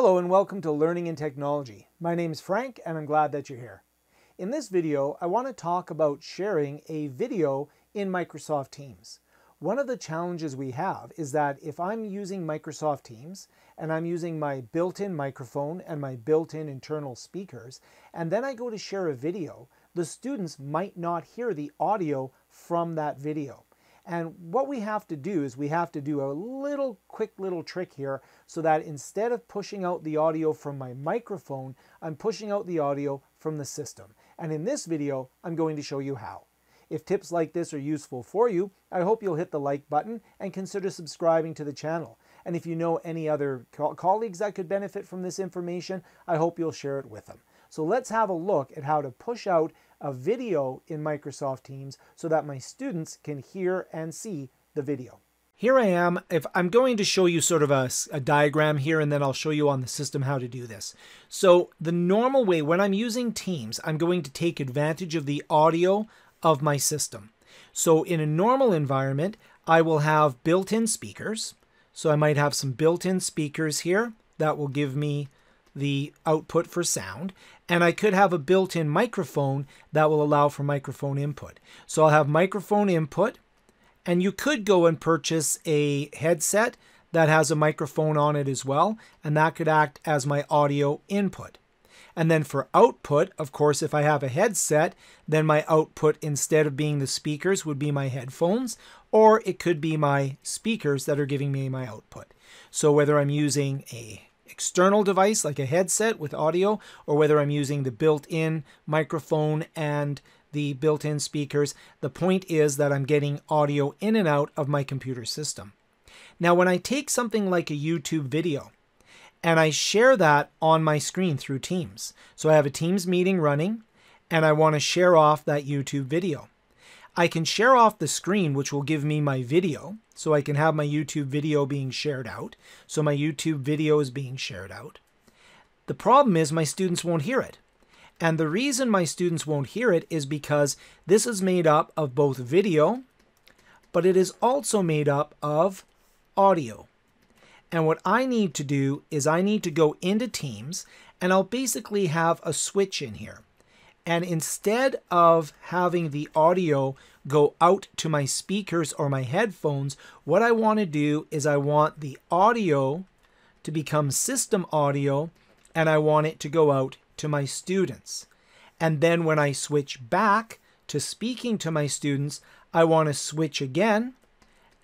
Hello and welcome to Learning and Technology. My name is Frank and I'm glad that you're here. In this video, I want to talk about sharing a video in Microsoft Teams. One of the challenges we have is that if I'm using Microsoft Teams and I'm using my built-in microphone and my built-in internal speakers, and then I go to share a video, the students might not hear the audio from that video. And what we have to do is we have to do a little quick little trick here so that instead of pushing out the audio from my microphone, I'm pushing out the audio from the system. And in this video, I'm going to show you how. If tips like this are useful for you, I hope you'll hit the like button and consider subscribing to the channel. And if you know any other co colleagues that could benefit from this information, I hope you'll share it with them. So let's have a look at how to push out a video in Microsoft Teams so that my students can hear and see the video. Here I am. If I'm going to show you sort of a, a, diagram here and then I'll show you on the system how to do this. So the normal way when I'm using Teams, I'm going to take advantage of the audio of my system. So in a normal environment, I will have built-in speakers. So I might have some built-in speakers here that will give me the output for sound, and I could have a built-in microphone that will allow for microphone input. So I'll have microphone input, and you could go and purchase a headset that has a microphone on it as well, and that could act as my audio input. And then for output, of course, if I have a headset, then my output instead of being the speakers would be my headphones, or it could be my speakers that are giving me my output. So whether I'm using a external device like a headset with audio or whether I'm using the built-in microphone and the built-in speakers. The point is that I'm getting audio in and out of my computer system. Now, when I take something like a YouTube video and I share that on my screen through Teams, so I have a Teams meeting running and I want to share off that YouTube video. I can share off the screen, which will give me my video. So I can have my YouTube video being shared out. So my YouTube video is being shared out. The problem is my students won't hear it. And the reason my students won't hear it is because this is made up of both video, but it is also made up of audio. And what I need to do is I need to go into Teams and I'll basically have a switch in here. And instead of having the audio go out to my speakers or my headphones, what I want to do is I want the audio to become system audio and I want it to go out to my students. And then when I switch back to speaking to my students, I want to switch again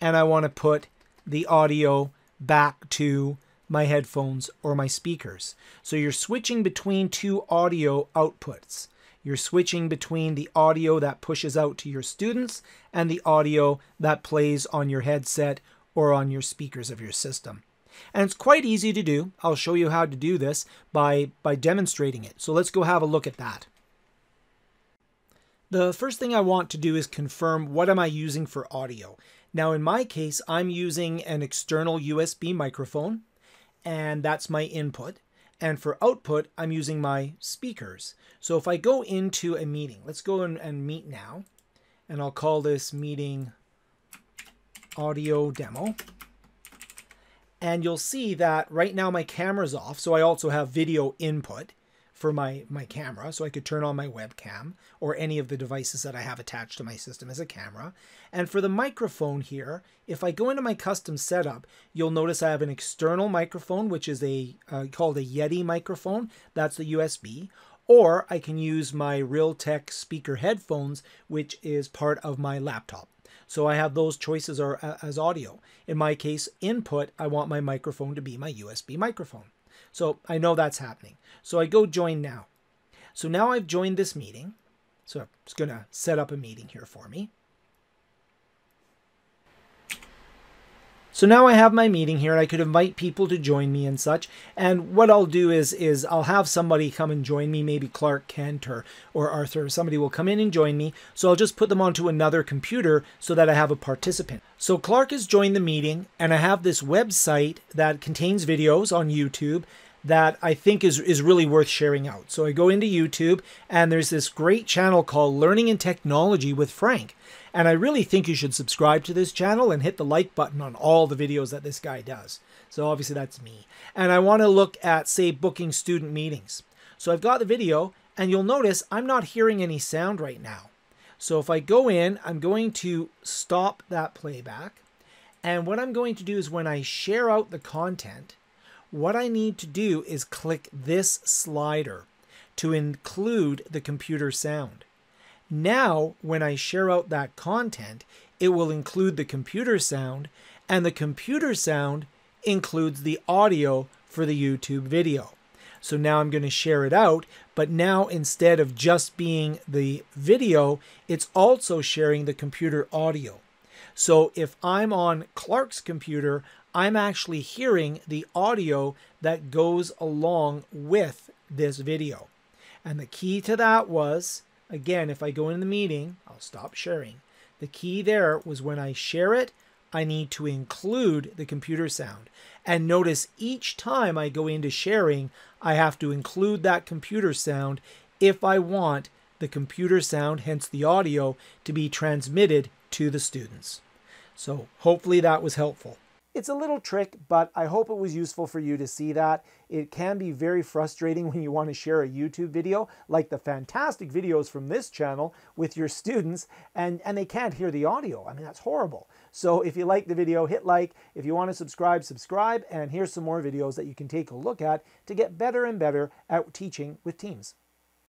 and I want to put the audio back to my headphones or my speakers. So you're switching between two audio outputs. You're switching between the audio that pushes out to your students and the audio that plays on your headset or on your speakers of your system. And it's quite easy to do. I'll show you how to do this by, by demonstrating it. So let's go have a look at that. The first thing I want to do is confirm what am I using for audio. Now in my case, I'm using an external USB microphone and that's my input. And for output, I'm using my speakers. So if I go into a meeting, let's go and, and meet now, and I'll call this meeting audio demo. And you'll see that right now my camera's off, so I also have video input for my, my camera, so I could turn on my webcam or any of the devices that I have attached to my system as a camera. And for the microphone here, if I go into my custom setup, you'll notice I have an external microphone, which is a uh, called a Yeti microphone. That's the USB. Or I can use my Realtek speaker headphones, which is part of my laptop. So I have those choices are, uh, as audio. In my case, input, I want my microphone to be my USB microphone. So I know that's happening. So I go join now. So now I've joined this meeting. So it's going to set up a meeting here for me. So now I have my meeting here. I could invite people to join me and such. And what I'll do is is I'll have somebody come and join me, maybe Clark Kent or, or Arthur. Somebody will come in and join me. So I'll just put them onto another computer so that I have a participant. So Clark has joined the meeting and I have this website that contains videos on YouTube that I think is, is really worth sharing out. So I go into YouTube and there's this great channel called Learning and Technology with Frank. And I really think you should subscribe to this channel and hit the like button on all the videos that this guy does. So obviously that's me. And I want to look at, say, booking student meetings. So I've got the video, and you'll notice I'm not hearing any sound right now. So if I go in, I'm going to stop that playback. And what I'm going to do is when I share out the content, what I need to do is click this slider to include the computer sound. Now, when I share out that content, it will include the computer sound, and the computer sound includes the audio for the YouTube video. So now I'm going to share it out, but now instead of just being the video, it's also sharing the computer audio. So if I'm on Clark's computer, I'm actually hearing the audio that goes along with this video. And the key to that was, again, if I go in the meeting, I'll stop sharing. The key there was when I share it, I need to include the computer sound. And notice each time I go into sharing, I have to include that computer sound if I want the computer sound, hence the audio, to be transmitted to the students. So hopefully that was helpful. It's a little trick, but I hope it was useful for you to see that. It can be very frustrating when you want to share a YouTube video, like the fantastic videos from this channel with your students, and, and they can't hear the audio. I mean, that's horrible. So if you like the video, hit like. If you want to subscribe, subscribe, and here's some more videos that you can take a look at to get better and better at teaching with teams.